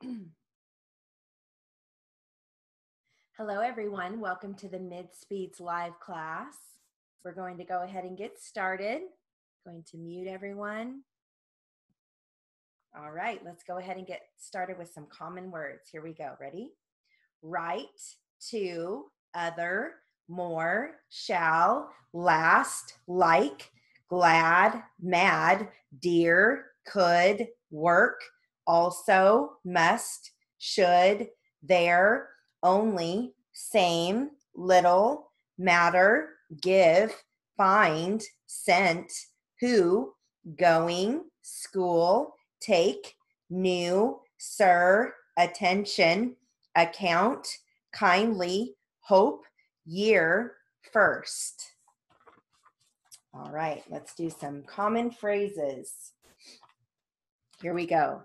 Hello, everyone. Welcome to the Mid Speeds live class. We're going to go ahead and get started. Going to mute everyone. All right, let's go ahead and get started with some common words. Here we go. Ready? Right, to, other, more, shall, last, like, glad, mad, dear, could, work, also, must, should, there, only, same, little, matter, give, find, sent, who, going, school, take, new, sir, attention, account, kindly, hope, year, first. All right, let's do some common phrases. Here we go.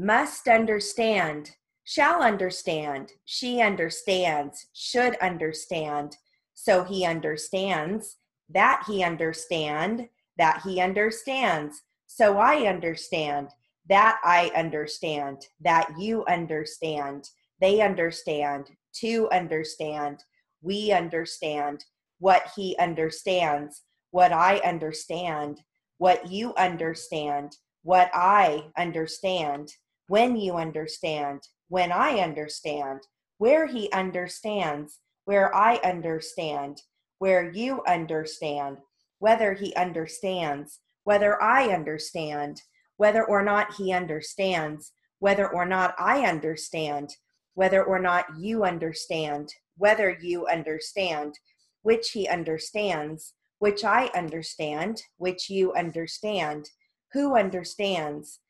Must understand, shall understand, she understands, should understand, so he understands, that he understand, that he understands, so I understand, that I understand, that you understand, they understand, to understand, we understand, what he understands, what I understand, what you understand, what I understand, when you understand, when I understand, where he understands, where I understand, where you understand, whether he understands, whether I understand, whether or not he understands, whether or not I understand, whether or not you understand, whether you understand, which he understands, which I understand, which you understand, who understands,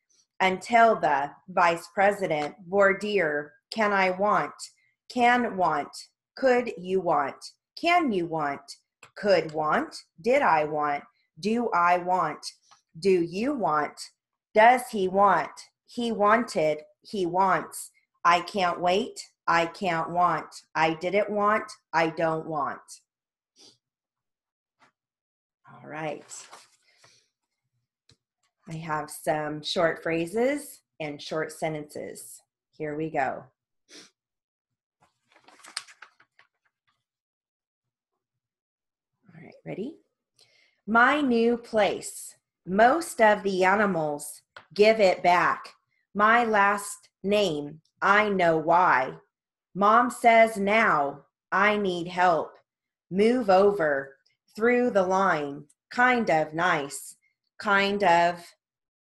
until the vice president, voir dire, can I want, can want, could you want, can you want, could want, did I want, do I want, do you want, does he want, he wanted, he wants, I can't wait, I can't want, I didn't want, I don't want. All right. I have some short phrases and short sentences. Here we go. All right, ready? My new place. Most of the animals give it back. My last name, I know why. Mom says now, I need help. Move over through the line, kind of nice, kind of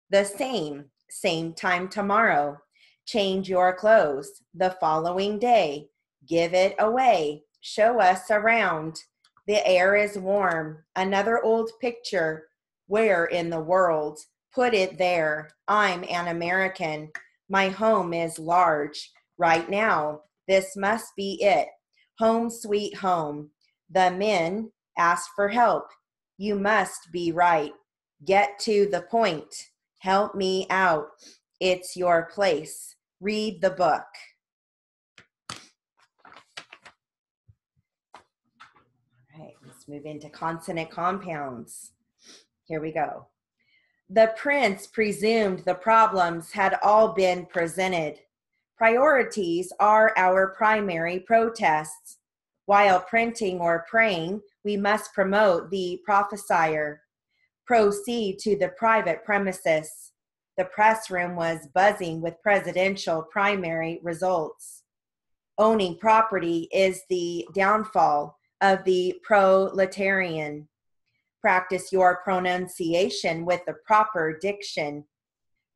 the same, same time tomorrow. Change your clothes the following day. Give it away. Show us around. The air is warm. Another old picture. Where in the world? Put it there. I'm an American. My home is large. Right now, this must be it. Home, sweet home. The men ask for help. You must be right. Get to the point. Help me out. It's your place. Read the book. All right, let's move into consonant compounds. Here we go. The prince presumed the problems had all been presented. Priorities are our primary protests. While printing or praying, we must promote the prophesier. Proceed to the private premises. The press room was buzzing with presidential primary results. Owning property is the downfall of the proletarian. Practice your pronunciation with the proper diction.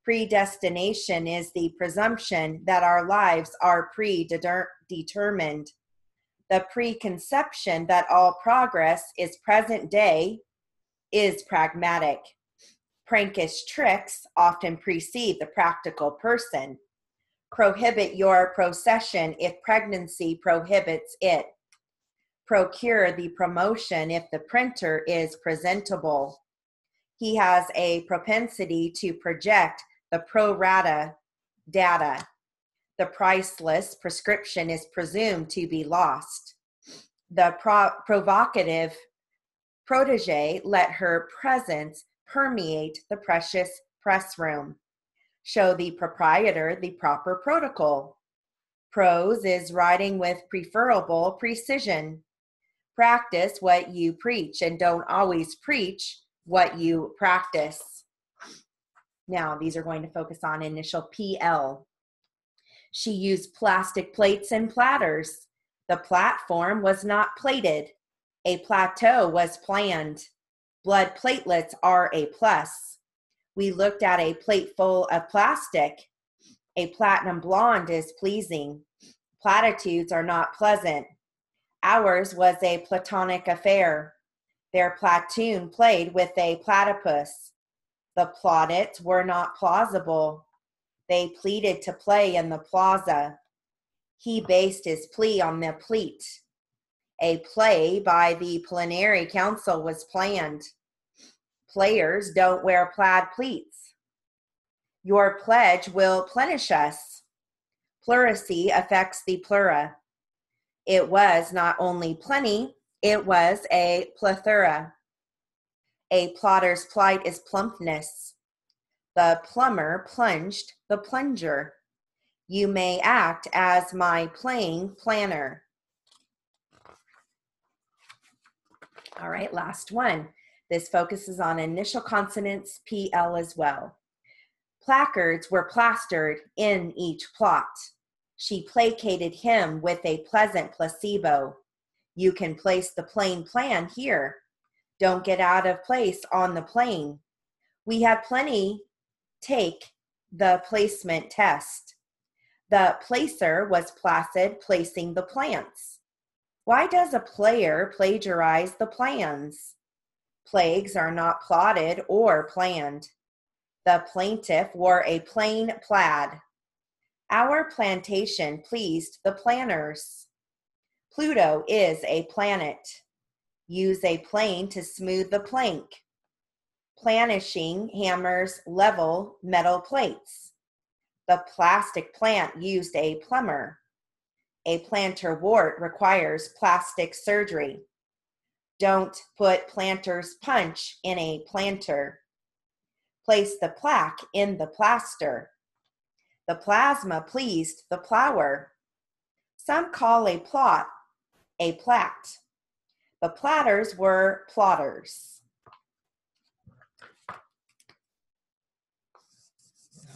Predestination is the presumption that our lives are predetermined the preconception that all progress is present day is pragmatic. Prankish tricks often precede the practical person. Prohibit your procession if pregnancy prohibits it. Procure the promotion if the printer is presentable. He has a propensity to project the pro rata data the priceless prescription is presumed to be lost. The pro- provocative protege let her presence permeate the precious press room. show the proprietor the proper protocol. Prose is writing with preferable precision. Practice what you preach and don't always preach what you practice. Now, these are going to focus on initial PL. She used plastic plates and platters. The platform was not plated. A plateau was planned. Blood platelets are a plus. We looked at a plate full of plastic. A platinum blonde is pleasing. Platitudes are not pleasant. Ours was a platonic affair. Their platoon played with a platypus. The plaudits were not plausible. They pleaded to play in the plaza. He based his plea on the pleat. A play by the plenary council was planned. Players don't wear plaid pleats. Your pledge will plenish us. Pleurisy affects the pleura. It was not only plenty, it was a plethora. A plotter's plight is plumpness. The plumber plunged the plunger. You may act as my playing planner. All right, last one. This focuses on initial consonants, PL as well. Placards were plastered in each plot. She placated him with a pleasant placebo. You can place the plain plan here. Don't get out of place on the plane. We had plenty take the placement test. The placer was placid placing the plants. Why does a player plagiarize the plans? Plagues are not plotted or planned. The plaintiff wore a plain plaid. Our plantation pleased the planners. Pluto is a planet. Use a plane to smooth the plank. Planishing hammers level metal plates. The plastic plant used a plumber. A plantar wart requires plastic surgery. Don't put planter's punch in a planter. Place the plaque in the plaster. The plasma pleased the plower. Some call a plot a plat. The platters were plotters.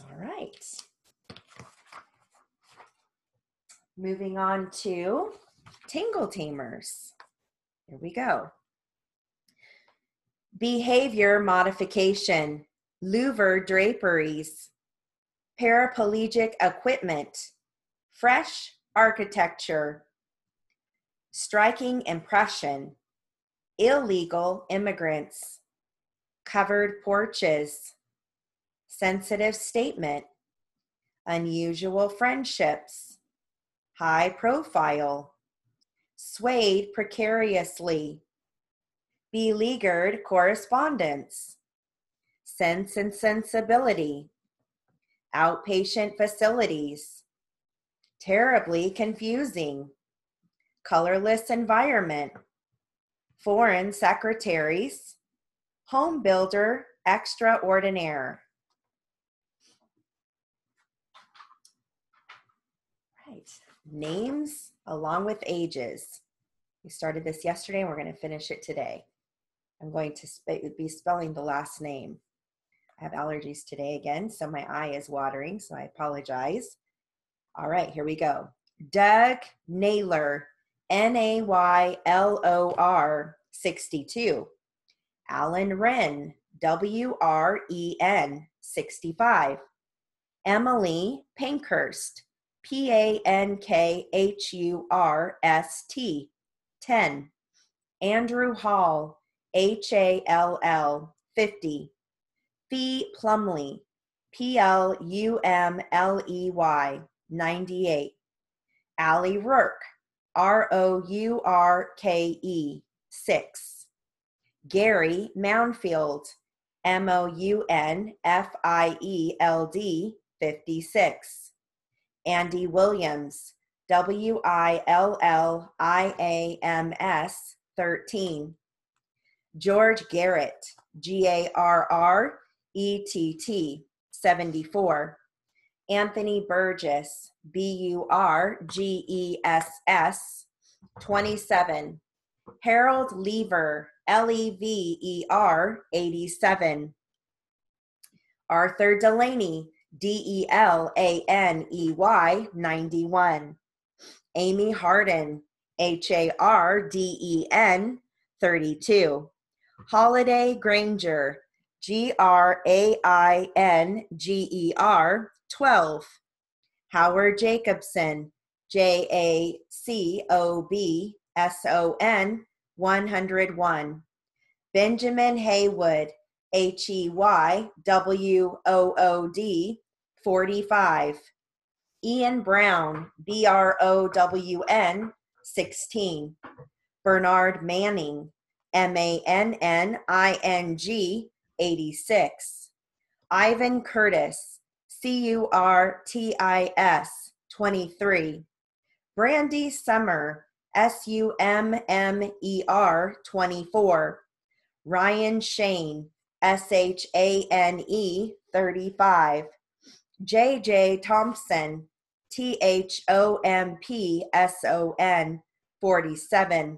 All right. Moving on to Tingle Tamers. Here we go. Behavior modification, louver draperies, paraplegic equipment, fresh architecture, striking impression, illegal immigrants, covered porches, sensitive statement, unusual friendships, high profile, swayed precariously, beleaguered correspondence, sense and sensibility, outpatient facilities, terribly confusing, colorless environment, foreign secretaries, home builder extraordinaire. Right, names along with ages. We started this yesterday and we're going to finish it today. I'm going to sp- be spelling the last name. I have allergies today again, so my eye is watering, so I apologize. All right, here we go. Doug Naylor, N A Y L O R 62. Alan Wren, W R E N 65. Emily Pankhurst, P A N K H U R S T 10. Andrew Hall, H A L L 50. Fee Plumley, P L U M L E Y 98. Allie Rourke, R O U R K E 6. Gary Mounfield, M O U N F I E L D 56. Andy Williams, W I L L I A M S 13. George Garrett, G A R R E T T 74. Anthony Burgess, B U R G E S S, 27. Harold Lever, L E V E R, 87. Arthur Delaney, D E L A N E Y, 91. Amy Harden, H A R D E N, 32. Holliday Grainger, G R A I N G E R, 12. Howard Jacobson, J A C O B S O N, 101. Benjamin Heywood, H E Y W O O D, 45. Ian Brown, B R O W N, 16. Bernard Manning, M A N N I N G, 86. Ivan Curtis, C U R T I S, 23. Brandy Summer, S U M M E R, 24. Ryan Shane, S H A N E, 35. J J Thompson, T H O M P S O N, 47.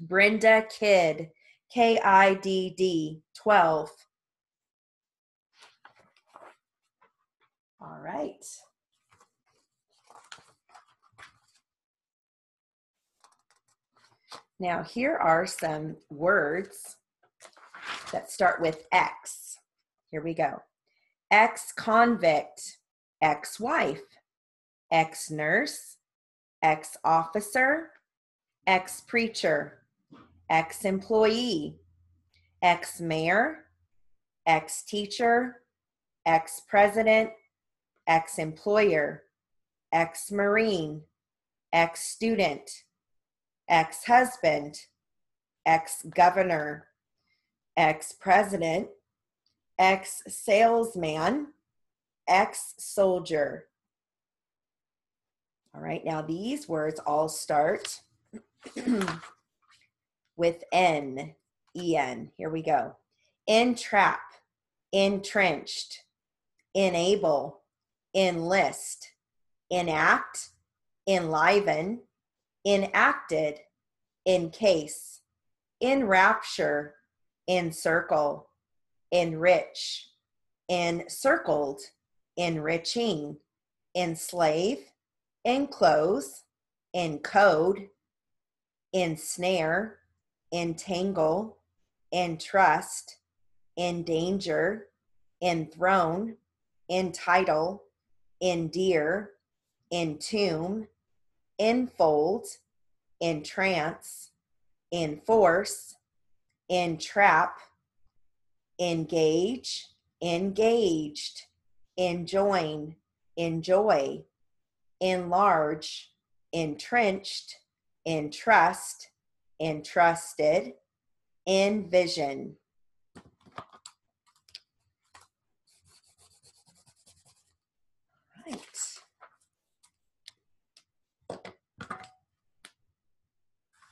Brenda Kidd, K I D D, 12. All right. Now, here are some words that start with X. Here we go ex convict, ex wife, ex nurse, ex officer, ex preacher, ex employee, ex mayor, ex teacher, ex president, ex employer, ex marine, ex student, ex husband, ex governor, ex president, ex salesman, ex soldier. All right, now these words all start with N, E-N. Here we go. Entrap, entrenched, enable, enlist, enact, enliven, enacted, encase, enrapture, encircle, enrich, encircled, enriching, enslave, enclose, encode, ensnare, entangle, entrust, endanger, enthrone, entitle, endear, entomb, enfold, entrance, enforce, entrap, engage, engaged, enjoin, enjoy, enlarge, entrenched, entrust, entrusted, envision. Right.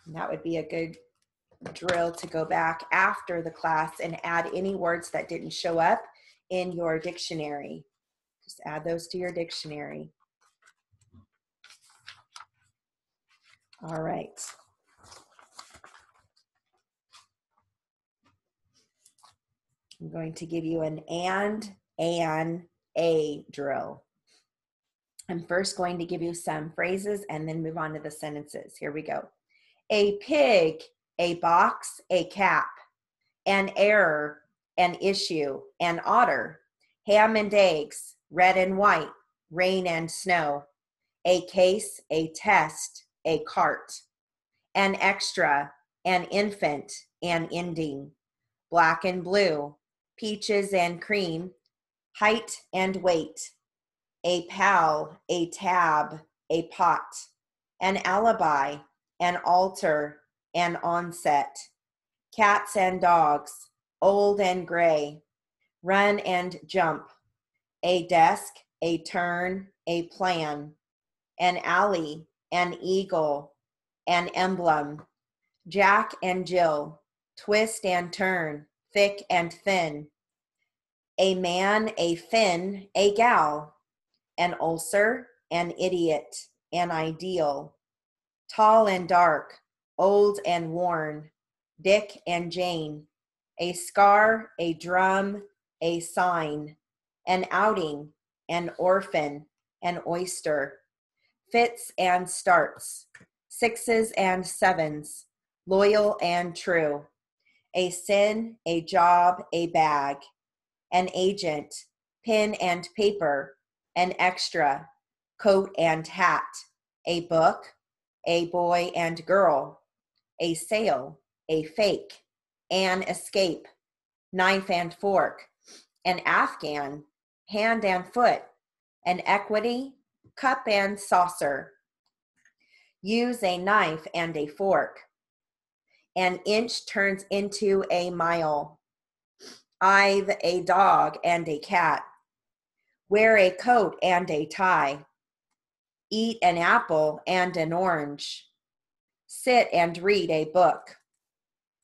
That would be a good drill to go back after the class and add any words that didn't show up in your dictionary. Just add those to your dictionary. All right. I'm going to give you an and, and, a drill. I'm first going to give you some phrases and then move on to the sentences. Here we go. A pig a box, a cap, an error, an issue, an otter, ham and eggs, red and white, rain and snow, a case, a test, a cart, an extra, an infant, an ending, black and blue, peaches and cream, height and weight, a pal, a tab, a pot, an alibi, an altar, and onset, cats and dogs, old and gray, run and jump, a desk, a turn, a plan, an alley, an eagle, an emblem, Jack and Jill, twist and turn, thick and thin, a man, a fin, a gal, an ulcer, an idiot, an ideal, tall and dark, old and worn, Dick and Jane, a scar, a drum, a sign, an outing, an orphan, an oyster, fits and starts, sixes and sevens, loyal and true, a sin, a job, a bag, an agent, pen and paper, an extra, coat and hat, a book, a boy and girl, a sale, a fake, an escape, knife and fork, an Afghan, hand and foot, an equity, cup and saucer. Use a knife and a fork. An inch turns into a mile. I've a dog and a cat. Wear a coat and a tie. Eat an apple and an orange. Sit and read a book.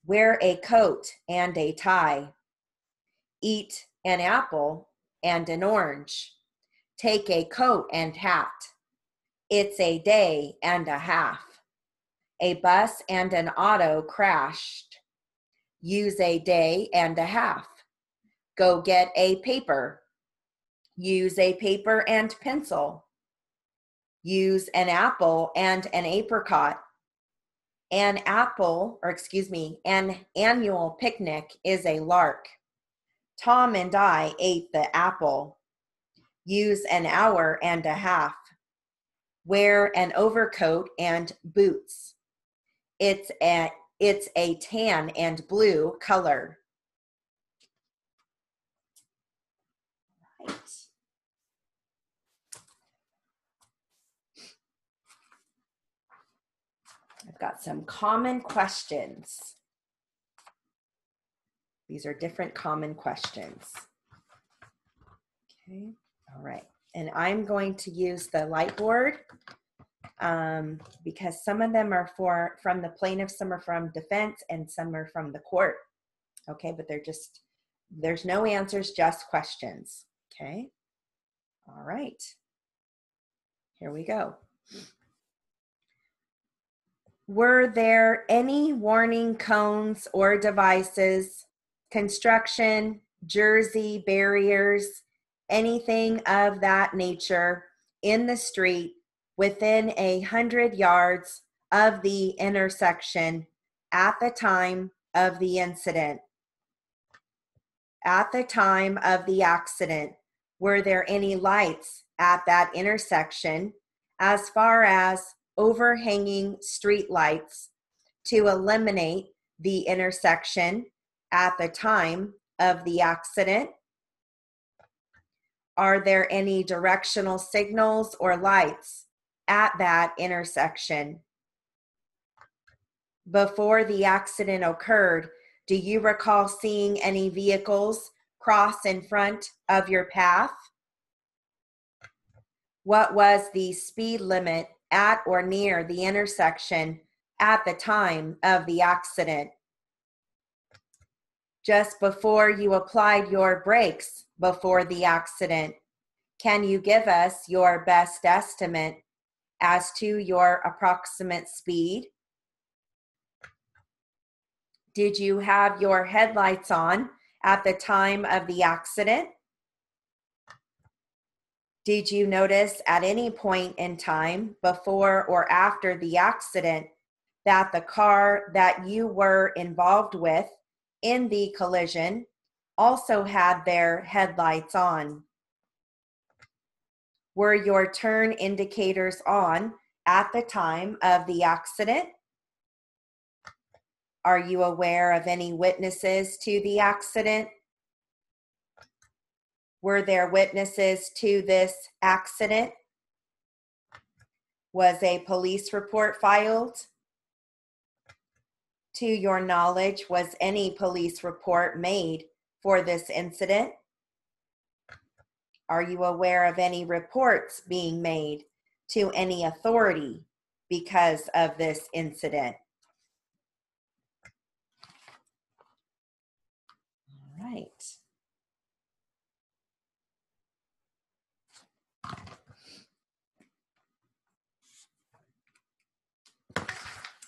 Wear a coat and a tie. Eat an apple and an orange. Take a coat and hat. It's a day and a half. A bus and an auto crashed. Use a day and a half. Go get a paper. Use a paper and pencil. Use an apple and an apricot. An apple, or excuse me, an annual picnic is a lark. Tom and I ate the apple. Use an hour and a half. Wear an overcoat and boots. It's a it's a tan and blue color. Got some common questions. These are different common questions. Okay, all right. And I'm going to use the light board um, because some of them are for from the plaintiff, some are from defense, and some are from the court. Okay, but they're just, there's no answers, just questions. Okay, all right. Here we go. Were there any warning cones or devices, construction, jersey, barriers, anything of that nature in the street within a hundred yards of the intersection at the time of the incident? At the time of the accident, were there any lights at that intersection as far as overhanging street lights to eliminate the intersection at the time of the accident? Are there any directional signals or lights at that intersection? Before the accident occurred, do you recall seeing any vehicles cross in front of your path? What was the speed limit at or near the intersection at the time of the accident. Just before you applied your brakes before the accident, can you give us your best estimate as to your approximate speed? Did you have your headlights on at the time of the accident? Did you notice at any point in time, before or after the accident, that the car that you were involved with in the collision also had their headlights on? Were your turn indicators on at the time of the accident? Are you aware of any witnesses to the accident? Were there witnesses to this accident? Was a police report filed? To your knowledge, was any police report made for this incident? Are you aware of any reports being made to any authority because of this incident? All right.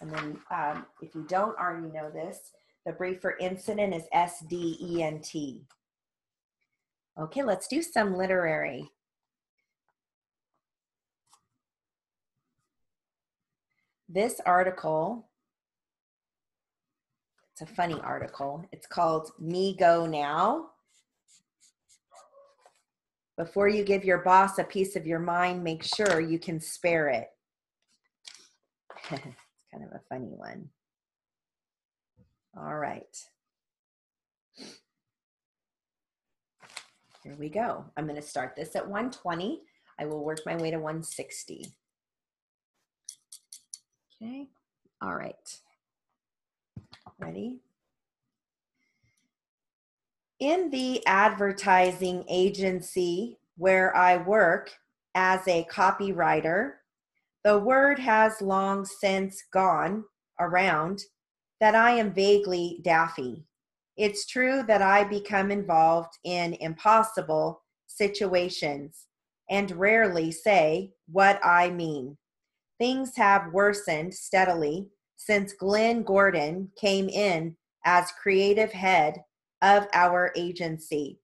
And then, um, if you don't already know this, the brief for incident is S D E N T. Okay, let's do some literary. This article, it's a funny article. It's called Me Go Now. Before you give your boss a piece of your mind, make sure you can spare it. kind of a funny one. All right. Here we go. I'm going to start this at 120. I will work my way to 160. Okay. All right. Ready? In the advertising agency where I work as a copywriter, the word has long since gone around that I am vaguely daffy. It's true that I become involved in impossible situations and rarely say what I mean. Things have worsened steadily since Glenn Gordon came in as creative head of our agency.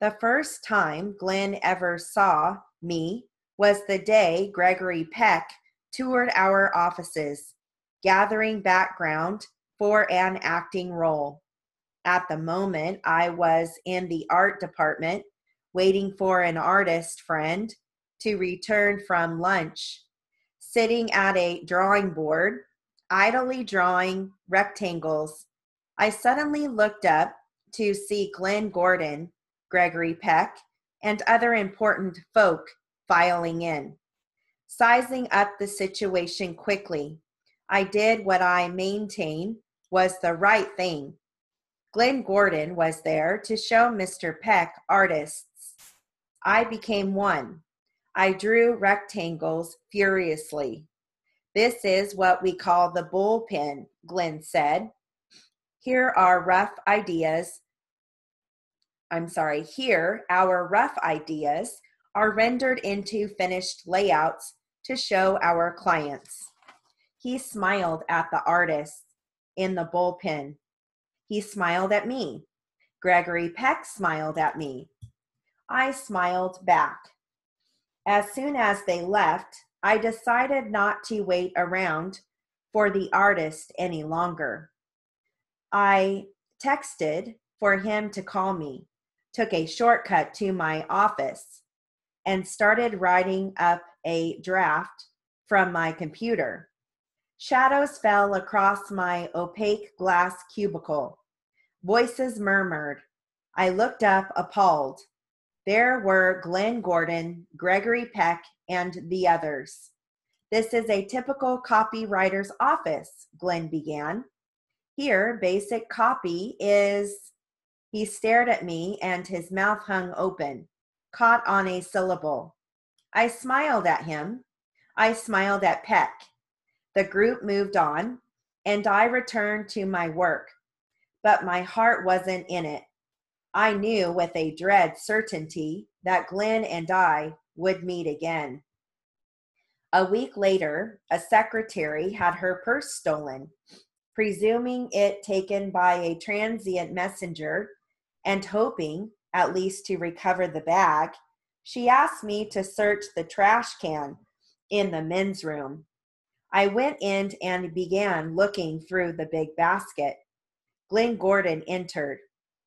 The first time Glenn ever saw me was the day Gregory Peck toured our offices, gathering background for an acting role. At the moment, I was in the art department waiting for an artist friend to return from lunch, sitting at a drawing board, idly drawing rectangles. I suddenly looked up to see Glenn Gordon, Gregory Peck, and other important folk filing in. Sizing up the situation quickly, I did what I maintain was the right thing. Glenn Gordon was there to show Mr. Peck artists. I became one. I drew rectangles furiously. This is what we call the bullpen, Glenn said. Here are rough ideas. I'm sorry, here, our rough ideas are rendered into finished layouts to show our clients. He smiled at the artists in the bullpen. He smiled at me. Gregory Peck smiled at me. I smiled back. As soon as they left, I decided not to wait around for the artist any longer. I texted for him to call me, took a shortcut to my office, and started writing up a draft from my computer. Shadows fell across my opaque glass cubicle. Voices murmured. I looked up, appalled. There were Glenn Gordon, Gregory Peck, and the others. This is a typical copywriter's office, Glenn began. Here, basic copy is. He stared at me and his mouth hung open, caught on a syllable. I smiled at him. I smiled at Peck. The group moved on, and I returned to my work, but my heart wasn't in it. I knew with a dread certainty that Glenn and I would meet again. A week later, a secretary had her purse stolen. Presuming it taken by a transient messenger and hoping at least to recover the bag, she asked me to search the trash can in the men's room. I went in and began looking through the big basket. Glenn Gordon entered.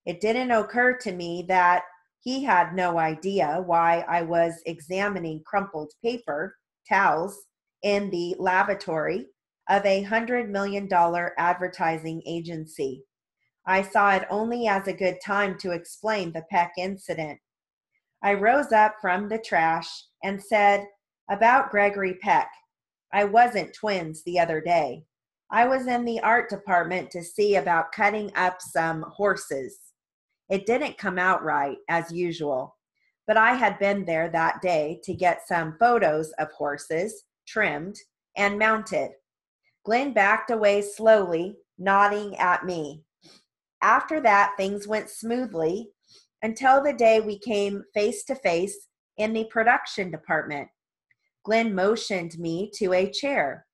It didn't occur to me that he had no idea why I was examining crumpled paper towels in the lavatory of a hundred million dollar advertising agency. I saw it only as a good time to explain the Peck incident. I rose up from the trash and said, About Gregory Peck. I wasn't twins the other day. I was in the art department to see about cutting up some horses. It didn't come out right, as usual, but I had been there that day to get some photos of horses trimmed and mounted. Glenn backed away slowly, nodding at me. After that, things went smoothly until the day we came face to face in the production department. Glenn motioned me to a chair.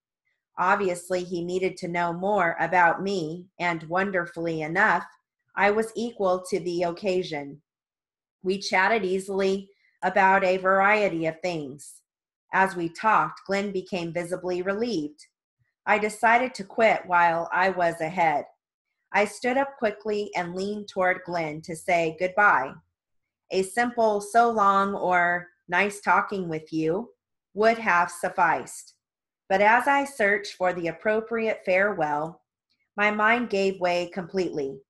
Obviously, he needed to know more about me, and wonderfully enough, I was equal to the occasion. We chatted easily about a variety of things. As we talked, Glenn became visibly relieved. I decided to quit while I was ahead. I stood up quickly and leaned toward Glenn to say goodbye. A simple so long or nice talking with you would have sufficed. But as I searched for the appropriate farewell, my mind gave way completely.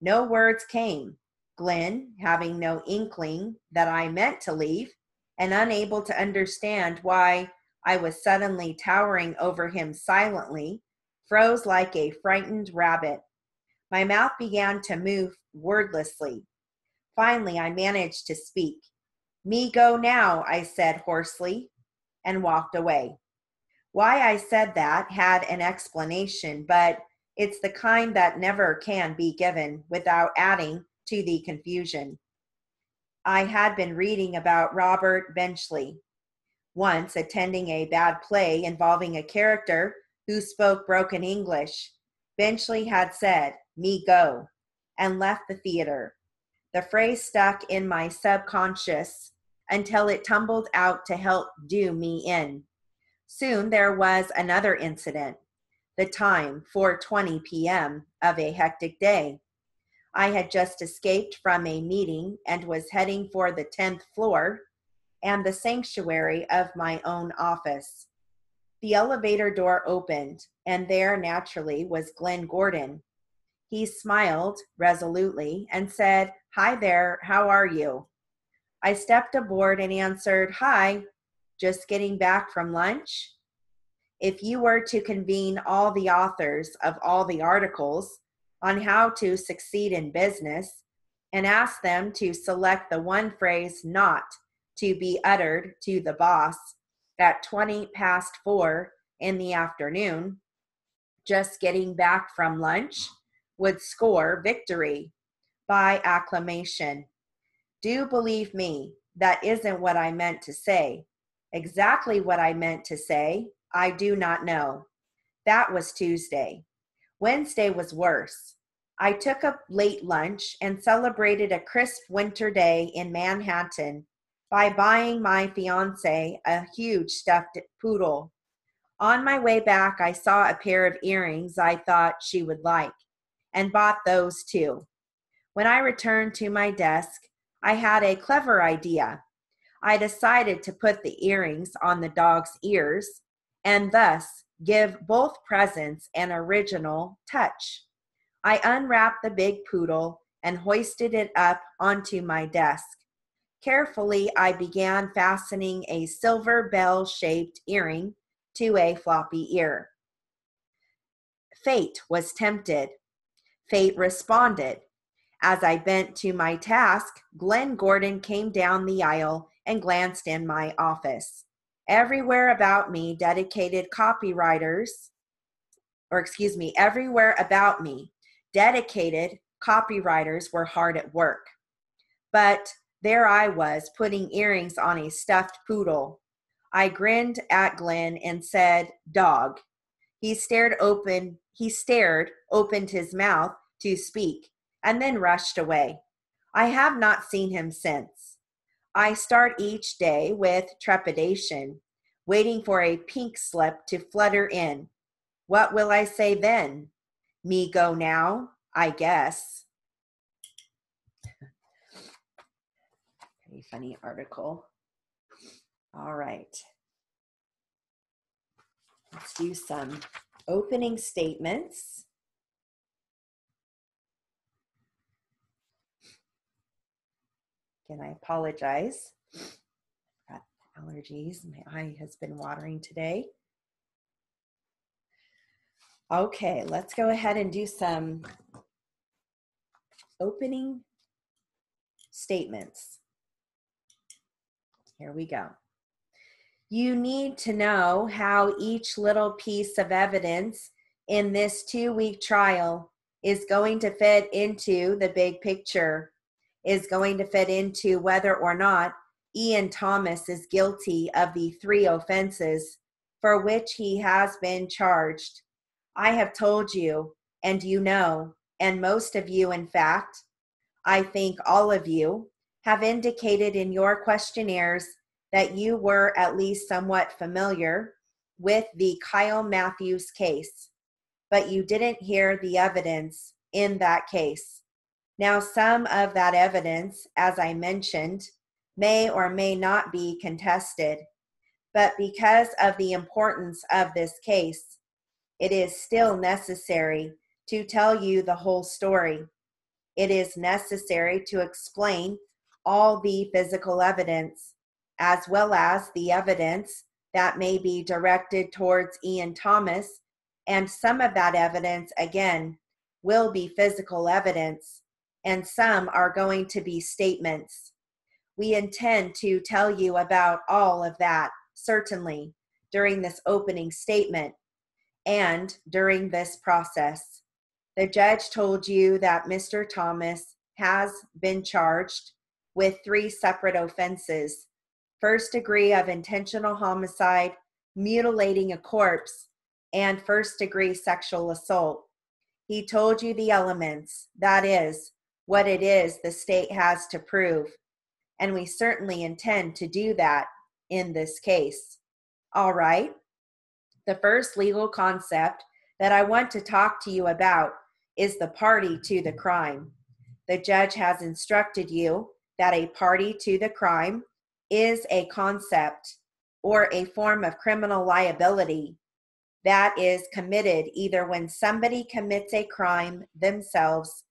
No words came. Glenn, having no inkling that I meant to leave, and unable to understand why I was suddenly towering over him silently, froze like a frightened rabbit. My mouth began to move wordlessly. Finally, I managed to speak. Me go now, I said hoarsely, and walked away. Why I said that had an explanation, but it's the kind that never can be given without adding to the confusion. I had been reading about Robert Benchley, once attending a bad play involving a character who spoke broken English. Benchley had said, Me go, and left the theater. The phrase stuck in my subconscious until it tumbled out to help do me in. Soon there was another incident, the time 4:20 p.m. of a hectic day. I had just escaped from a meeting and was heading for the 10th floor and the sanctuary of my own office. The elevator door opened, and there naturally was Glenn Gordon. He smiled resolutely and said, Hi there, how are you? I stepped aboard and answered, Hi, just getting back from lunch? If you were to convene all the authors of all the articles on how to succeed in business and ask them to select the one phrase not to be uttered to the boss at 20 past four in the afternoon, just getting back from lunch would score victory by acclamation. Do believe me, that isn't what I meant to say. Exactly what I meant to say, I do not know. That was Tuesday. Wednesday was worse. I took a late lunch and celebrated a crisp winter day in Manhattan by buying my fiance a huge stuffed poodle. On my way back, I saw a pair of earrings I thought she would like and bought those too. When I returned to my desk, I had a clever idea. I decided to put the earrings on the dog's ears and thus give both presents an original touch. I unwrapped the big poodle and hoisted it up onto my desk. Carefully, I began fastening a silver bell shaped earring to a floppy ear. Fate was tempted. Fate responded. As I bent to my task, Glenn Gordon came down the aisle and glanced in my office. Everywhere about me, dedicated copywriters, or excuse me, everywhere about me, dedicated copywriters were hard at work. But there I was putting earrings on a stuffed poodle. I grinned at Glenn and said, Dog. He stared open, he stared, opened his mouth to speak, and then rushed away. I have not seen him since. I start each day with trepidation, waiting for a pink slip to flutter in. What will I say then? Me go now, I guess. Pretty funny article. All right. Let's do some opening statements. Again, I apologize. I've got allergies. My eye has been watering today. Okay, let's go ahead and do some opening statements. Here we go. You need to know how each little piece of evidence in this two week trial is going to fit into the big picture is going to fit into whether or not Ian Thomas is guilty of the three offenses for which he has been charged. I have told you, and you know, and most of you, in fact, I think all of you, have indicated in your questionnaires that you were at least somewhat familiar with the Kyle Matthews case, but you didn't hear the evidence in that case. Now, some of that evidence, as I mentioned, may or may not be contested, but because of the importance of this case, it is still necessary to tell you the whole story. It is necessary to explain all the physical evidence, as well as the evidence that may be directed towards Ian Thomas. And some of that evidence, again, will be physical evidence, and some are going to be statements. We intend to tell you about all of that, certainly, during this opening statement and during this process. The judge told you that Mr. Thomas has been charged with three separate offenses first degree of intentional homicide, mutilating a corpse, and first degree sexual assault. He told you the elements, that is, what it is the state has to prove. And we certainly intend to do that in this case. All right. The first legal concept that I want to talk to you about is the party to the crime. The judge has instructed you that a party to the crime is a concept or a form of criminal liability that is committed either when somebody commits a crime themselves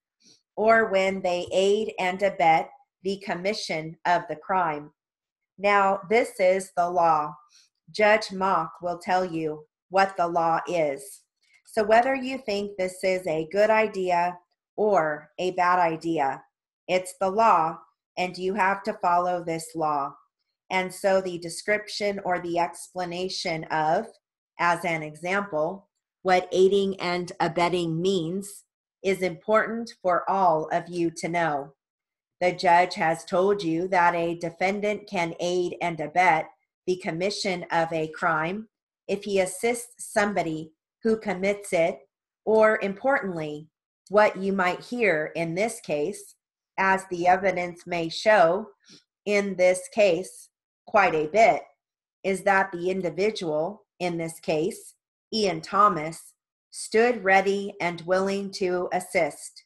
or when they aid and abet the commission of the crime. Now, this is the law. Judge Mock will tell you what the law is. So, whether you think this is a good idea or a bad idea, it's the law and you have to follow this law. And so the description or the explanation of, as an example, what aiding and abetting means is important for all of you to know. The judge has told you that a defendant can aid and abet the commission of a crime if he assists somebody who commits it, or importantly, what you might hear in this case as the evidence may show in this case quite a bit, is that the individual in this case, Ian Thomas, stood ready and willing to assist,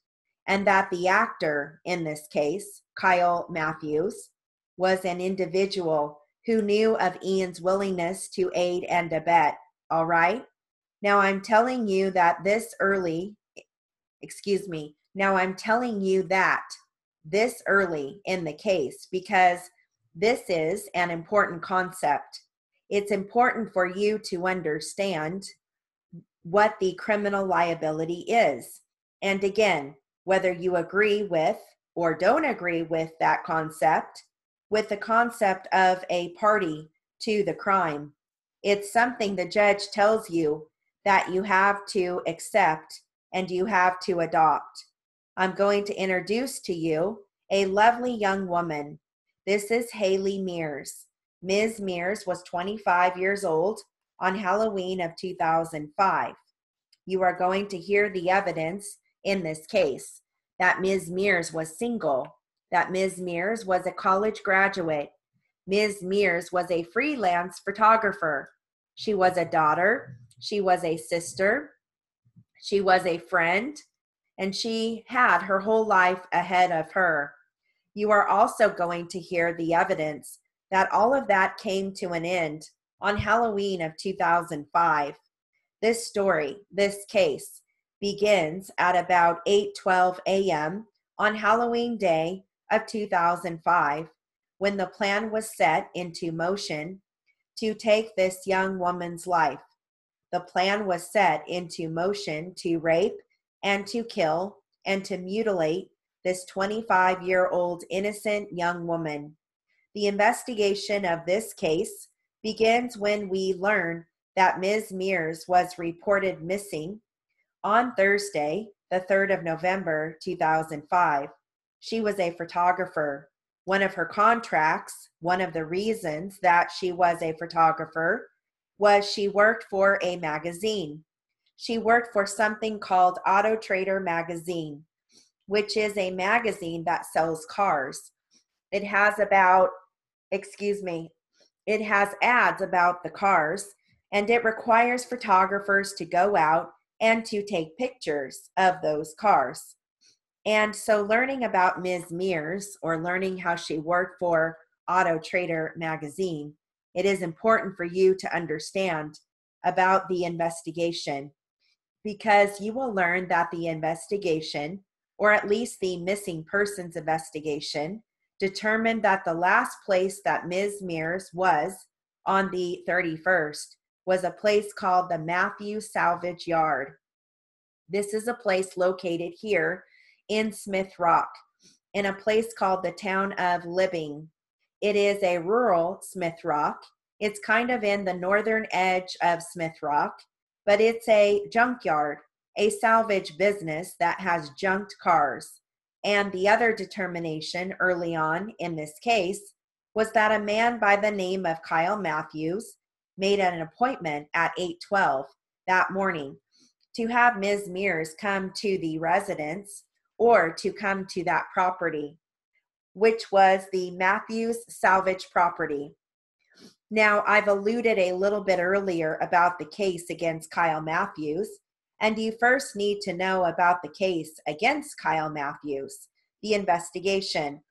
and that the actor in this case, Kyle Matthews, was an individual who knew of Ian's willingness to aid and abet. All right? Now I'm telling you that this early, excuse me, now I'm telling you that this early in the case because this is an important concept. It's important for you to understand what the criminal liability is. And again, whether you agree with or don't agree with that concept, with the concept of a party to the crime, it's something the judge tells you that you have to accept and you have to adopt. I'm going to introduce to you a lovely young woman. This is Haley Mears. Ms. Mears was 25 years old on Halloween of 2005. You are going to hear the evidence in this case that Ms. Mears was single, that Ms. Mears was a college graduate, Ms. Mears was a freelance photographer. She was a daughter, she was a sister, she was a friend, and she had her whole life ahead of her. You are also going to hear the evidence that all of that came to an end on Halloween of 2005. This story, this case, begins at about 8:12 a.m. on Halloween day of 2005 when the plan was set into motion to take this young woman's life. The plan was set into motion to rape and to kill and to mutilate this 25 year old innocent young woman. The investigation of this case begins when we learn that Ms. Mears was reported missing on Thursday, the 3rd of November 2005. She was a photographer. One of her contracts, one of the reasons that she was a photographer, was she worked for a magazine. She worked for something called Auto Trader Magazine, which is a magazine that sells cars. It has about, excuse me, it has ads about the cars and it requires photographers to go out and to take pictures of those cars. And so, learning about Ms. Mears or learning how she worked for Auto Trader magazine, it is important for you to understand about the investigation because you will learn that the investigation, or at least the missing persons investigation, determined that the last place that Ms. Mears was on the 31st was a place called the Matthews Salvage Yard. This is a place located here in Smith Rock, in a place called the town of Libing. It is a rural Smith Rock. It's kind of in the northern edge of Smith Rock, but it's a junkyard, a salvage business that has junked cars. And the other determination early on in this case was that a man by the name of Kyle Matthews made an appointment at 8:12 that morning to have Ms. Mears come to the residence or to come to that property, which was the Matthews salvage property. Now, I've alluded a little bit earlier about the case against Kyle Matthews, and you first need to know about the case against Kyle Matthews, the investigation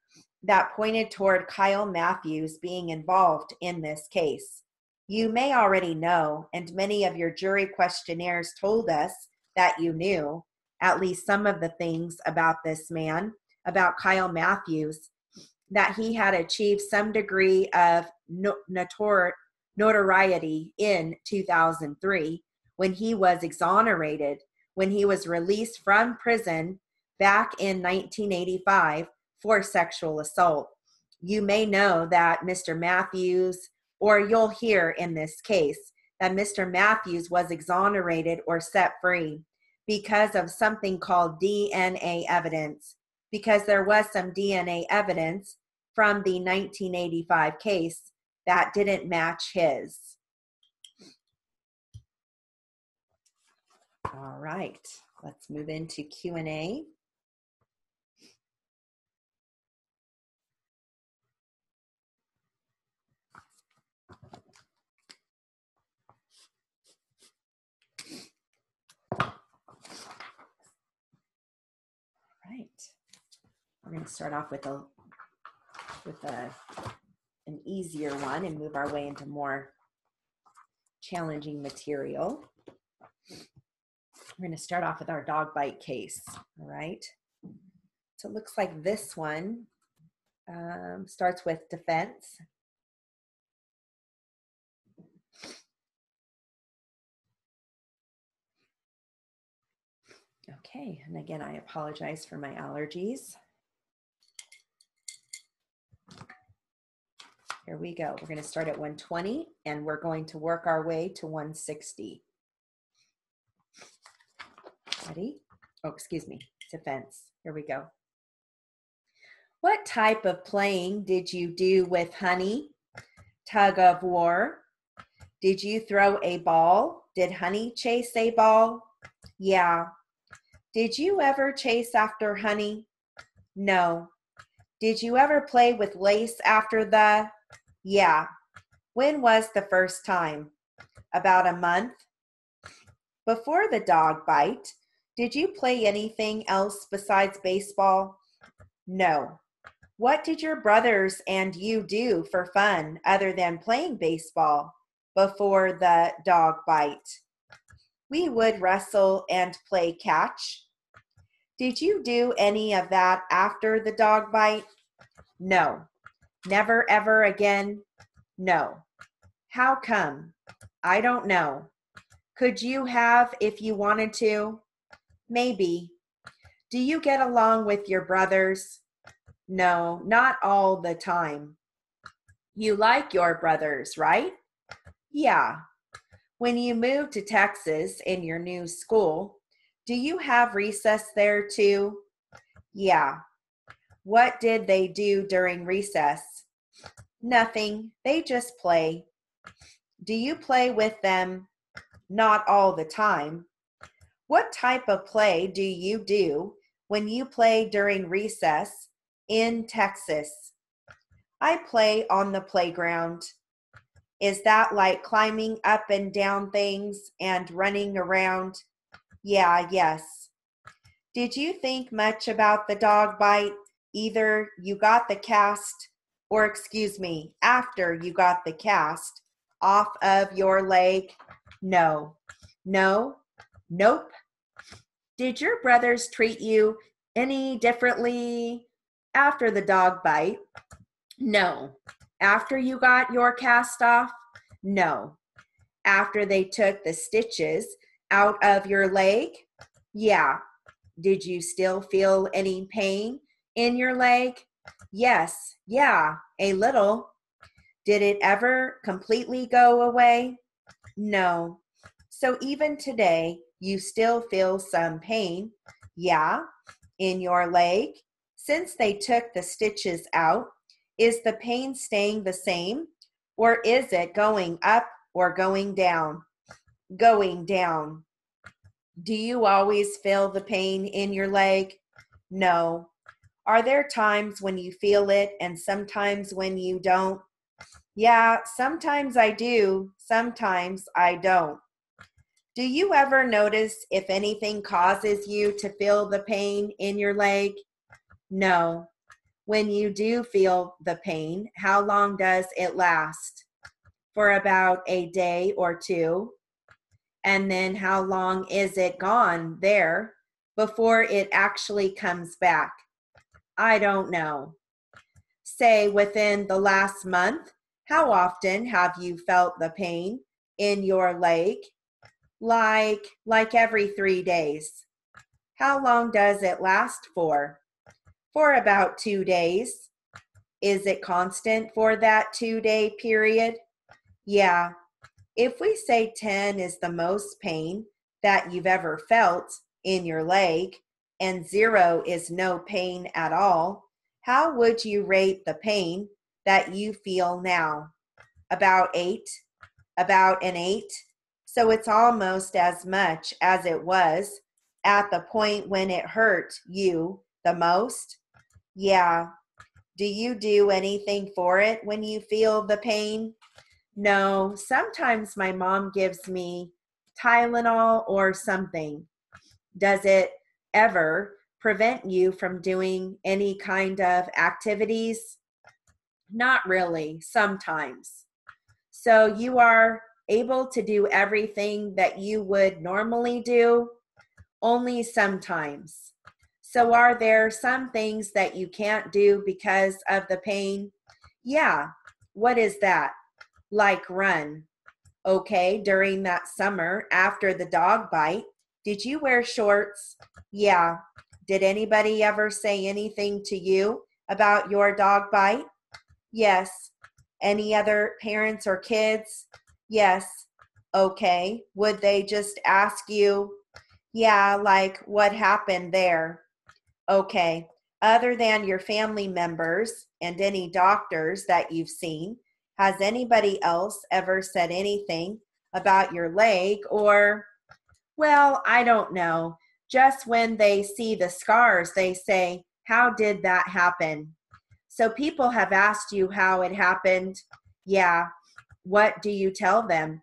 that pointed toward Kyle Matthews being involved in this case. You may already know, and many of your jury questionnaires told us that you knew at least some of the things about this man, about Kyle Matthews, that he had achieved some degree of notor- notoriety in 2003 when he was exonerated, when he was released from prison back in 1985 for sexual assault. You may know that Mr. Matthews or you'll hear in this case that Mr. Matthews was exonerated or set free because of something called DNA evidence, because there was some DNA evidence from the 1985 case that didn't match his. All right, let's move into Q&A. right. We're going to start off with a with a an easier one and move our way into more challenging material. We're going to start off with our dog bite case. All right. So it looks like this one um, starts with defense. Okay, and again, I apologize for my allergies. Here we go. We're going to start at 120 and we're going to work our way to 160. Ready? Oh, excuse me, defense. Here we go. What type of playing did you do with Honey? Tug of war. Did you throw a ball? Did Honey chase a ball? Yeah, did you ever chase after honey? No. Did you ever play with lace after the? Yeah. When was the first time? About a month. Before the dog bite, did you play anything else besides baseball? No. What did your brothers and you do for fun other than playing baseball before the dog bite? we would wrestle and play catch. Did you do any of that after the dog bite? No. Never ever again? No. How come? I don't know. Could you have if you wanted to? Maybe. Do you get along with your brothers? No, not all the time. You like your brothers, right? Yeah, when you move to Texas in your new school, do you have recess there too? Yeah. What did they do during recess? Nothing. They just play. Do you play with them? Not all the time. What type of play do you do when you play during recess in Texas? I play on the playground. Is that like climbing up and down things and running around? Yeah, yes. Did you think much about the dog bite? Either you got the cast, or excuse me, after you got the cast off of your leg? No. No. Nope. Did your brothers treat you any differently after the dog bite? No. After you got your cast off? No. After they took the stitches out of your leg? Yeah. Did you still feel any pain in your leg? Yes. Yeah, a little. Did it ever completely go away? No. So even today, you still feel some pain. Yeah, in your leg. Since they took the stitches out, is the pain staying the same or is it going up or going down? Going down. Do you always feel the pain in your leg? No. Are there times when you feel it and sometimes when you don't? Yeah, sometimes I do, sometimes I don't. Do you ever notice if anything causes you to feel the pain in your leg? No. When you do feel the pain, how long does it last? For about a day or two. And then how long is it gone there before it actually comes back? I don't know. Say within the last month, how often have you felt the pain in your leg? Like like every 3 days. How long does it last for? For about 2 days. Is it constant for that 2-day period? Yeah, if we say 10 is the most pain that you've ever felt in your leg and zero is no pain at all, how would you rate the pain that you feel now? About eight, about an eight. So it's almost as much as it was at the point when it hurt you the most. Yeah. Do you do anything for it when you feel the pain? No, sometimes my mom gives me Tylenol or something. Does it ever prevent you from doing any kind of activities? Not really, sometimes. So you are able to do everything that you would normally do, only sometimes. So, are there some things that you can't do because of the pain? Yeah. What is that? like run. Okay, during that summer after the dog bite, did you wear shorts? Yeah. Did anybody ever say anything to you about your dog bite? Yes. Any other parents or kids? Yes. Okay. Would they just ask you, yeah, like what happened there? Okay. Other than your family members and any doctors that you've seen, has anybody else ever said anything about your leg? Or, well, I don't know. Just when they see the scars, they say, How did that happen? So people have asked you how it happened. Yeah. What do you tell them?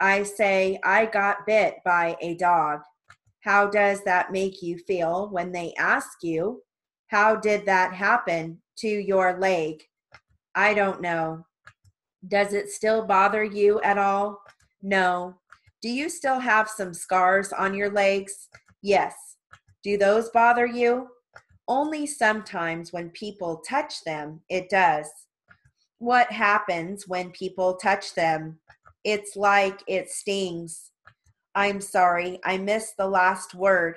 I say, I got bit by a dog. How does that make you feel when they ask you, How did that happen to your leg? I don't know. Does it still bother you at all? No. Do you still have some scars on your legs? Yes. Do those bother you? Only sometimes when people touch them, it does. What happens when people touch them? It's like it stings. I'm sorry, I missed the last word.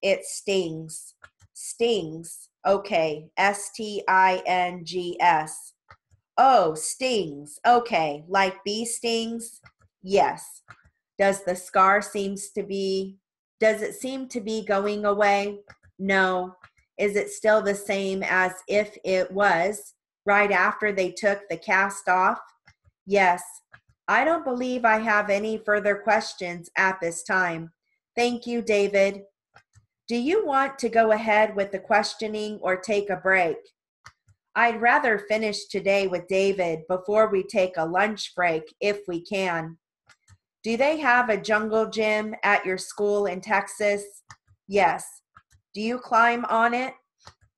It stings. Stings. Okay, S T I N G S. Oh, stings. Okay, like bee stings? Yes. Does the scar seems to be does it seem to be going away? No. Is it still the same as if it was right after they took the cast off? Yes. I don't believe I have any further questions at this time. Thank you, David. Do you want to go ahead with the questioning or take a break? I'd rather finish today with David before we take a lunch break if we can. Do they have a jungle gym at your school in Texas? Yes. Do you climb on it?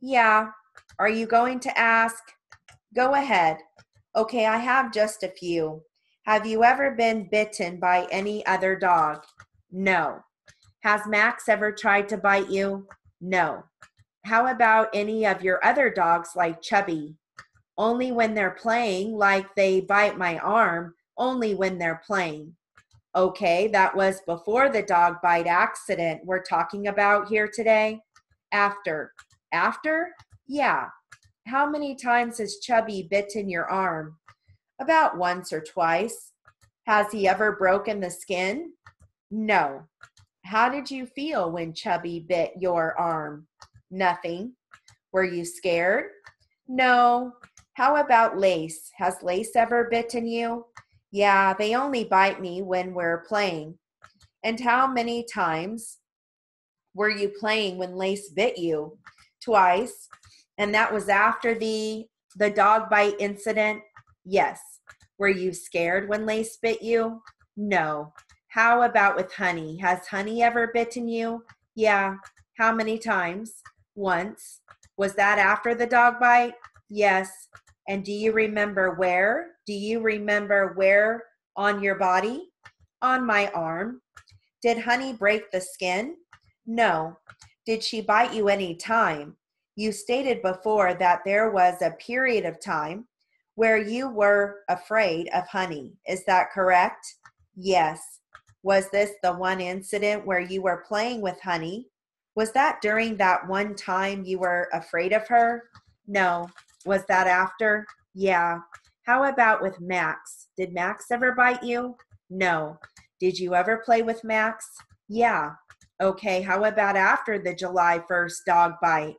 Yeah. Are you going to ask? Go ahead. Okay, I have just a few. Have you ever been bitten by any other dog? No. Has Max ever tried to bite you? No. How about any of your other dogs like Chubby? Only when they're playing, like they bite my arm, only when they're playing. Okay, that was before the dog bite accident we're talking about here today. After. After? Yeah. How many times has Chubby bitten your arm? About once or twice. Has he ever broken the skin? No. How did you feel when Chubby bit your arm? Nothing. Were you scared? No. How about Lace? Has Lace ever bitten you? Yeah, they only bite me when we're playing. And how many times were you playing when Lace bit you? Twice. And that was after the the dog bite incident? Yes. Were you scared when Lace bit you? No. How about with honey? Has honey ever bitten you? Yeah. How many times? Once. Was that after the dog bite? Yes. And do you remember where? Do you remember where on your body? On my arm. Did honey break the skin? No. Did she bite you any time? You stated before that there was a period of time where you were afraid of honey. Is that correct? Yes. Was this the one incident where you were playing with Honey? Was that during that one time you were afraid of her? No. Was that after? Yeah. How about with Max? Did Max ever bite you? No. Did you ever play with Max? Yeah. Okay, how about after the July 1st dog bite?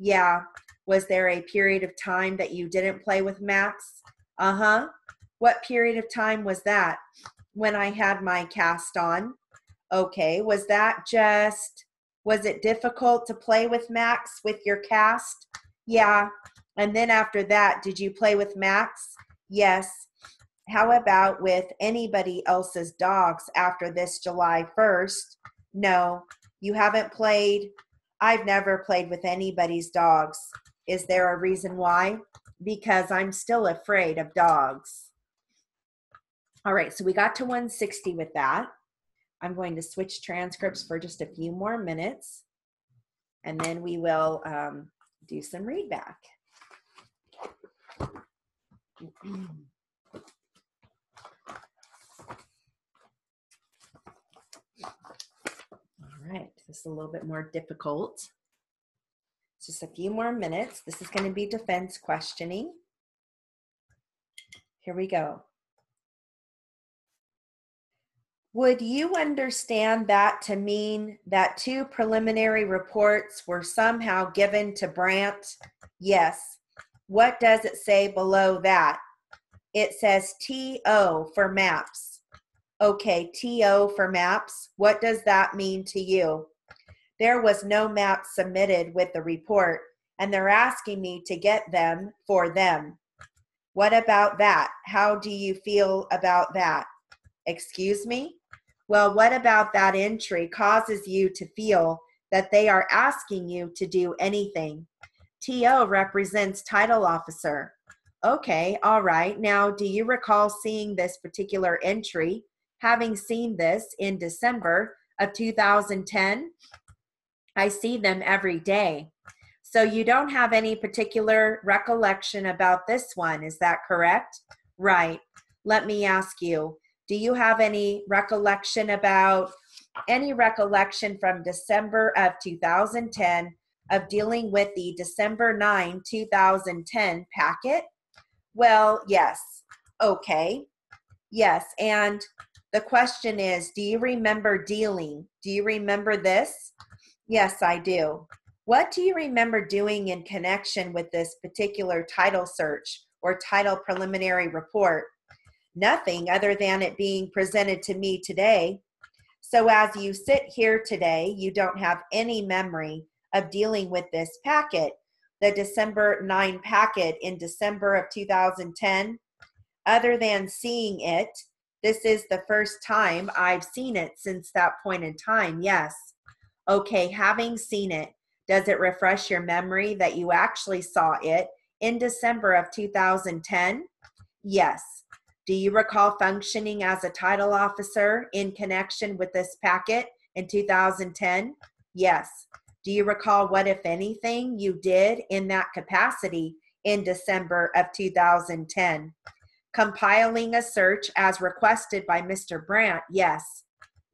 Yeah. Was there a period of time that you didn't play with Max? Uh huh. What period of time was that? when I had my cast on. Okay, was that just, was it difficult to play with Max with your cast? Yeah. And then after that, did you play with Max? Yes. How about with anybody else's dogs after this July 1st? No. You haven't played? I've never played with anybody's dogs. Is there a reason why? Because I'm still afraid of dogs. All right, so we got to 160 with that. I'm going to switch transcripts for just a few more minutes, and then we will um, do some read back. All right, this is a little bit more difficult. Just a few more minutes. This is going to be defense questioning. Here we go. Would you understand that to mean that two preliminary reports were somehow given to Brandt? Yes. What does it say below that? It says TO for maps. Okay, TO for maps. What does that mean to you? There was no map submitted with the report, and they're asking me to get them for them. What about that? How do you feel about that? Excuse me? Well, what about that entry causes you to feel that they are asking you to do anything? TO represents title officer. Okay, all right. Now, do you recall seeing this particular entry? Having seen this in December of 2010, I see them every day. So you don't have any particular recollection about this one, is that correct? Right. Let me ask you do you have any recollection about any recollection from December of 2010 of dealing with the December 9, 2010 packet? Well, yes. Okay. Yes. And the question is Do you remember dealing? Do you remember this? Yes, I do. What do you remember doing in connection with this particular title search or title preliminary report? Nothing other than it being presented to me today. So as you sit here today, you don't have any memory of dealing with this packet, the December 9 packet in December of 2010. Other than seeing it, this is the first time I've seen it since that point in time. Yes. Okay, having seen it, does it refresh your memory that you actually saw it in December of 2010? Yes. Do you recall functioning as a title officer in connection with this packet in 2010? Yes. Do you recall what, if anything, you did in that capacity in December of 2010? Compiling a search as requested by Mr. Brandt? Yes.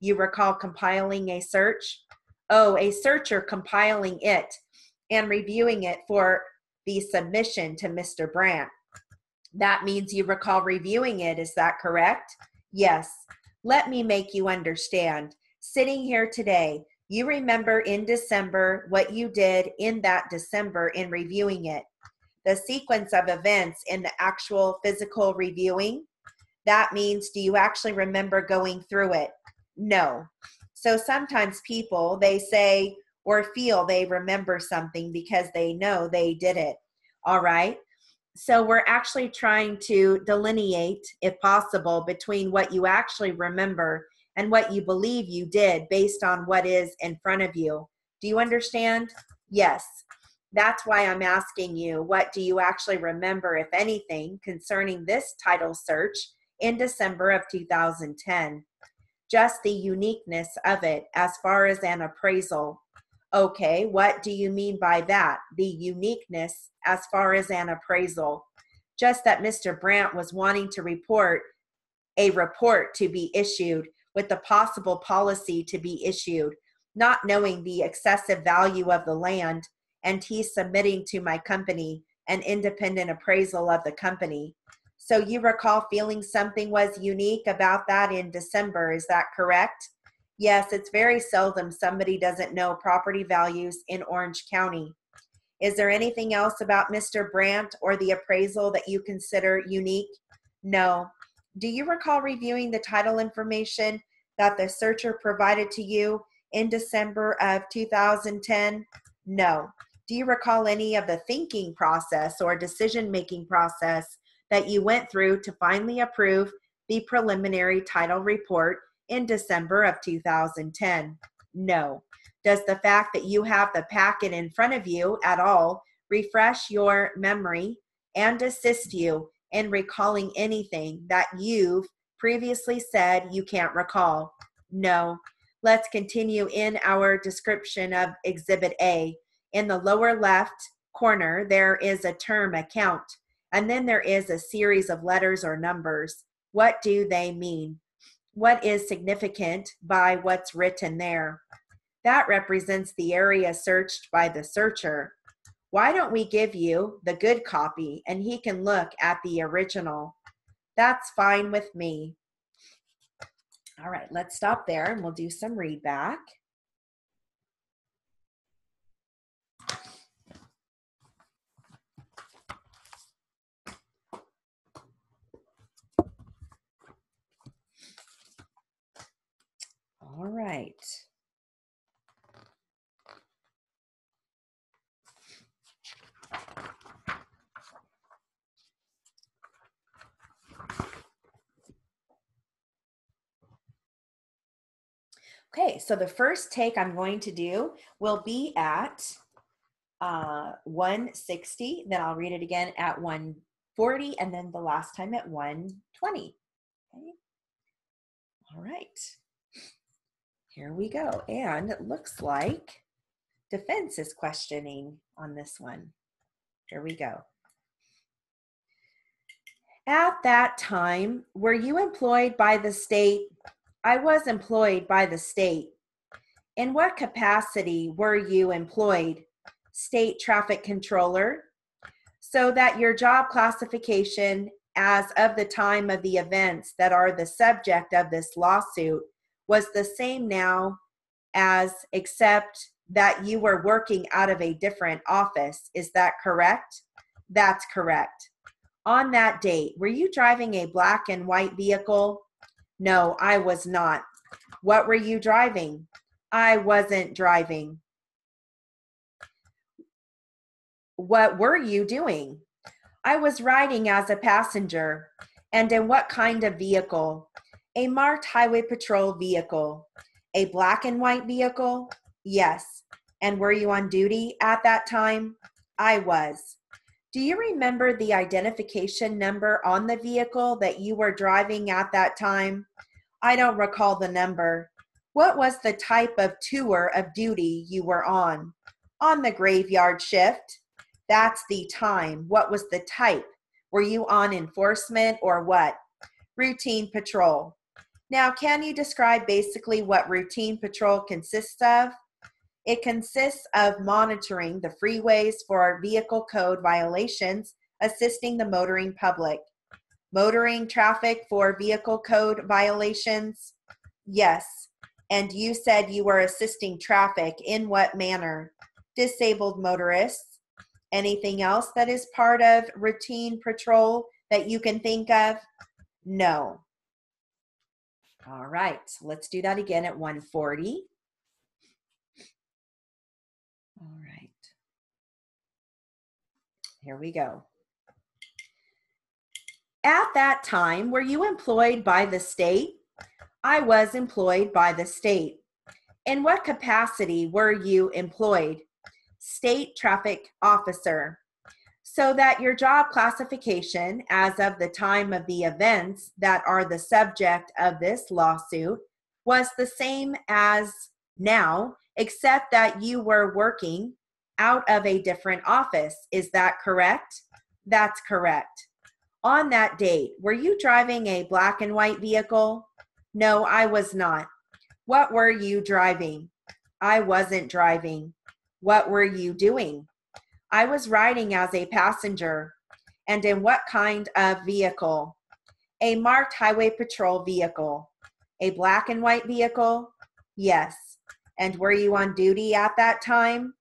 You recall compiling a search? Oh, a searcher compiling it and reviewing it for the submission to Mr. Brandt. That means you recall reviewing it. Is that correct? Yes. Let me make you understand. Sitting here today, you remember in December what you did in that December in reviewing it. The sequence of events in the actual physical reviewing. That means, do you actually remember going through it? No. So sometimes people, they say or feel they remember something because they know they did it. All right? So we're actually trying to delineate if possible between what you actually remember and what you believe you did based on what is in front of you. Do you understand? Yes. That's why i'm asking you what do you actually remember if anything concerning this title search in december of 2010 just the uniqueness of it as far as an appraisal Okay, what do you mean by that? The uniqueness as far as an appraisal. Just that Mr. Brandt was wanting to report a report to be issued with the possible policy to be issued, not knowing the excessive value of the land, and he's submitting to my company an independent appraisal of the company. So you recall feeling something was unique about that in December, is that correct? Yes, it's very seldom somebody doesn't know property values in Orange County. Is there anything else about Mr. Brandt or the appraisal that you consider unique? No. Do you recall reviewing the title information that the searcher provided to you in December of 2010? No. Do you recall any of the thinking process or decision making process that you went through to finally approve the preliminary title report in December of 2010? No. Does the fact that you have the packet in front of you at all refresh your memory and assist you in recalling anything that you've previously said you can't recall? No. Let's continue in our description of Exhibit A. In the lower left corner, there is a term account, and then there is a series of letters or numbers. What do they mean? what is significant by what's written there. That represents the area searched by the searcher. Why don't we give you the good copy and he can look at the original? That's fine with me. All right, let's stop there and we'll do some read back. All right. Okay, so the first take I'm going to do will be at uh, 160, then I'll read it again at 140, and then the last time at 120. Okay. All right. Here we go. And it looks like defense is questioning on this one. Here we go. At that time, were you employed by the state? I was employed by the state. In what capacity were you employed? State traffic controller. So that your job classification as of the time of the events that are the subject of this lawsuit was the same now as except that you were working out of a different office. Is that correct? That's correct. On that date, were you driving a black and white vehicle? No, I was not. What were you driving? I wasn't driving. What were you doing? I was riding as a passenger. And in what kind of vehicle? A marked Highway Patrol vehicle. A black and white vehicle? Yes. And were you on duty at that time? I was. Do you remember the identification number on the vehicle that you were driving at that time? I don't recall the number. What was the type of tour of duty you were on? On the graveyard shift. That's the time. What was the type? Were you on enforcement or what? Routine patrol. Now, can you describe basically what routine patrol consists of? It consists of monitoring the freeways for vehicle code violations, assisting the motoring public. Motoring traffic for vehicle code violations? Yes. And you said you were assisting traffic. In what manner? Disabled motorists. Anything else that is part of routine patrol that you can think of? No. All right, let's do that again at 140. All right. Here we go. At that time, were you employed by the state? I was employed by the state. In what capacity were you employed? State traffic officer. So that your job classification as of the time of the events that are the subject of this lawsuit was the same as now, except that you were working out of a different office. Is that correct? That's correct. On that date, were you driving a black and white vehicle? No, I was not. What were you driving? I wasn't driving. What were you doing? I was riding as a passenger. And in what kind of vehicle? A marked highway patrol vehicle. A black and white vehicle? Yes. And were you on duty at that time?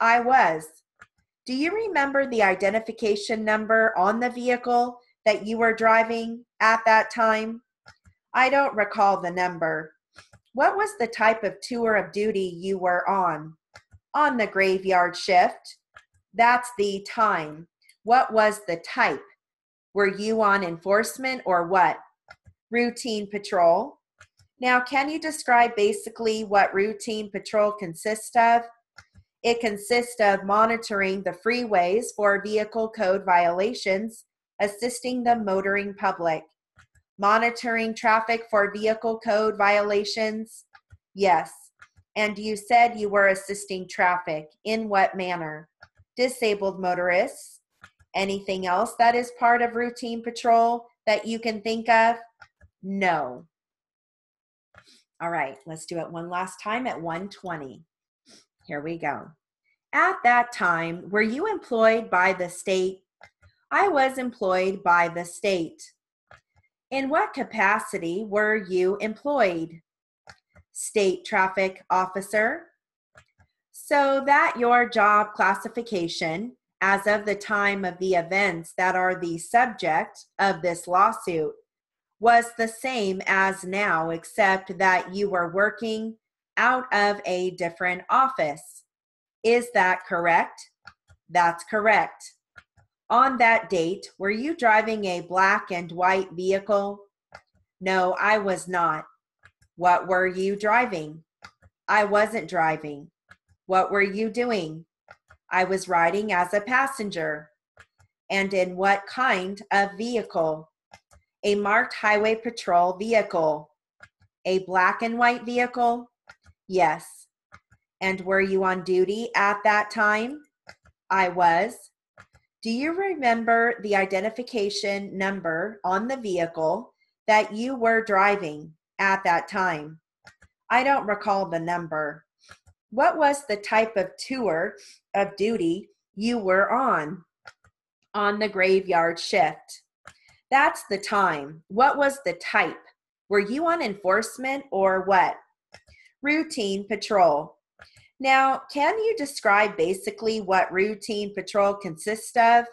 I was. Do you remember the identification number on the vehicle that you were driving at that time? I don't recall the number. What was the type of tour of duty you were on? On the graveyard shift. That's the time. What was the type? Were you on enforcement or what? Routine patrol. Now, can you describe basically what routine patrol consists of? It consists of monitoring the freeways for vehicle code violations, assisting the motoring public. Monitoring traffic for vehicle code violations? Yes. And you said you were assisting traffic. In what manner? Disabled motorists. Anything else that is part of routine patrol that you can think of? No. All right, let's do it one last time at 120. Here we go. At that time, were you employed by the state? I was employed by the state. In what capacity were you employed? State traffic officer. So that your job classification as of the time of the events that are the subject of this lawsuit was the same as now, except that you were working out of a different office. Is that correct? That's correct. On that date, were you driving a black and white vehicle? No, I was not. What were you driving? I wasn't driving. What were you doing? I was riding as a passenger. And in what kind of vehicle? a marked highway patrol vehicle. A black and white vehicle? Yes. And were you on duty at that time? I was. Do you remember the identification number on the vehicle that you were driving at that time? I don't recall the number. What was the type of tour of duty you were on? On the graveyard shift. That's the time. What was the type? Were you on enforcement or what? Routine patrol. Now, can you describe basically what routine patrol consists of?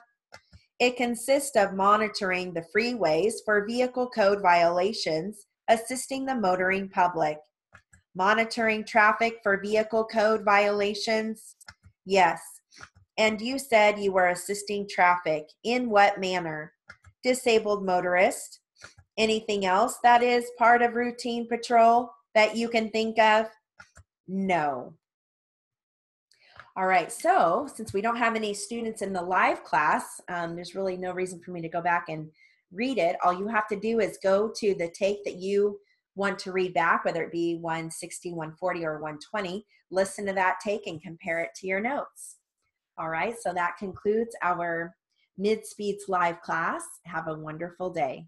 It consists of monitoring the freeways for vehicle code violations, assisting the motoring public. Monitoring traffic for vehicle code violations? Yes. And you said you were assisting traffic. In what manner? Disabled motorist. Anything else that is part of routine patrol that you can think of? No. All right, so since we don't have any students in the live class, um, there's really no reason for me to go back and read it. All you have to do is go to the take that you want to read back, whether it be 160, 140, or 120, listen to that take and compare it to your notes. All right, so that concludes our Mid Speeds live class. Have a wonderful day.